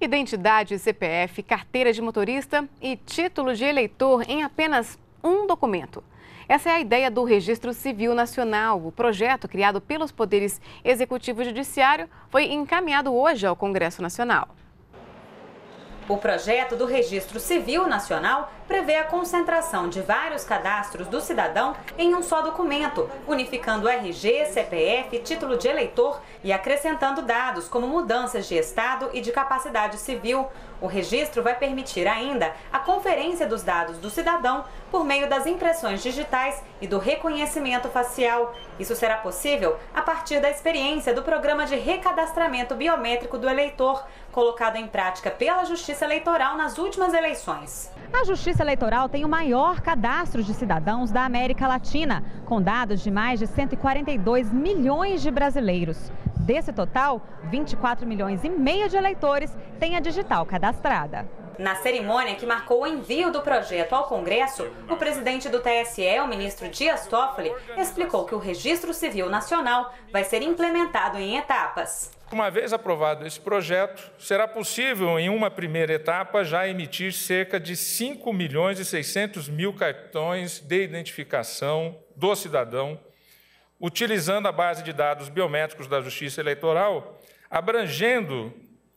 Identidade, CPF, carteira de motorista e título de eleitor em apenas um documento. Essa é a ideia do Registro Civil Nacional. O projeto, criado pelos poderes executivo e judiciário, foi encaminhado hoje ao Congresso Nacional. O projeto do Registro Civil Nacional prevê a concentração de vários cadastros do cidadão em um só documento, unificando RG, CPF, título de eleitor e acrescentando dados como mudanças de estado e de capacidade civil. O registro vai permitir ainda a conferência dos dados do cidadão por meio das impressões digitais e do reconhecimento facial. Isso será possível a partir da experiência do programa de recadastramento biométrico do eleitor, colocado em prática pela Justiça Eleitoral nas últimas eleições. A Justiça Eleitoral tem o maior cadastro de cidadãos da América Latina, com dados de mais de 142 milhões de brasileiros. Desse total, 24 milhões e meio de eleitores têm a digital cadastrada. Na cerimônia que marcou o envio do projeto ao Congresso, o presidente do TSE, o ministro Dias Toffoli, explicou que o Registro Civil Nacional vai ser implementado em etapas. Uma vez aprovado esse projeto, será possível, em uma primeira etapa, já emitir cerca de 5 milhões e 600 mil cartões de identificação do cidadão, utilizando a base de dados biométricos da Justiça Eleitoral, abrangendo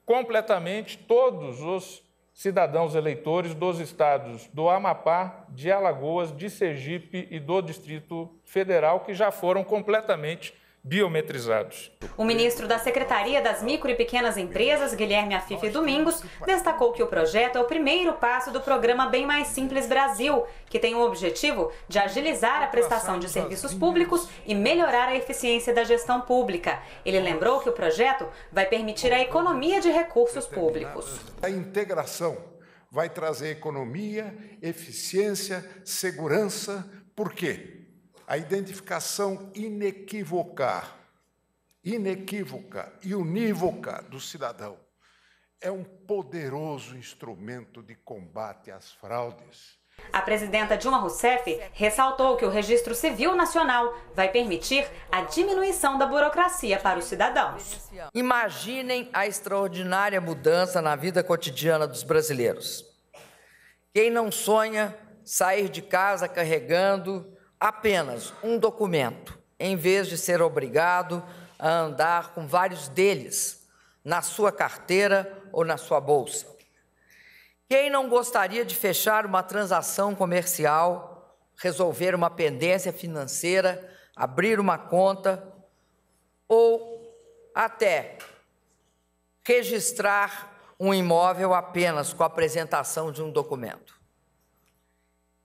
completamente todos os cidadãos eleitores dos estados do Amapá, de Alagoas, de Sergipe e do Distrito Federal, que já foram completamente biometrizados. O ministro da Secretaria das Micro e Pequenas Empresas, Guilherme Afife Domingos, destacou que o projeto é o primeiro passo do programa Bem Mais Simples Brasil, que tem o objetivo de agilizar a prestação de serviços públicos e melhorar a eficiência da gestão pública. Ele lembrou que o projeto vai permitir a economia de recursos públicos. A integração vai trazer economia, eficiência, segurança. Por quê? A identificação inequívoca, inequívoca e unívoca do cidadão é um poderoso instrumento de combate às fraudes. A presidenta Dilma Rousseff ressaltou que o Registro Civil Nacional vai permitir a diminuição da burocracia para os cidadãos. Imaginem a extraordinária mudança na vida cotidiana dos brasileiros. Quem não sonha sair de casa carregando apenas um documento, em vez de ser obrigado a andar com vários deles na sua carteira ou na sua bolsa. Quem não gostaria de fechar uma transação comercial, resolver uma pendência financeira, abrir uma conta ou até registrar um imóvel apenas com a apresentação de um documento?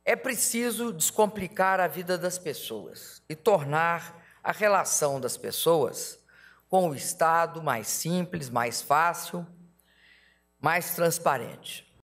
É preciso descomplicar a vida das pessoas e tornar a relação das pessoas com o Estado mais simples, mais fácil, mais transparente.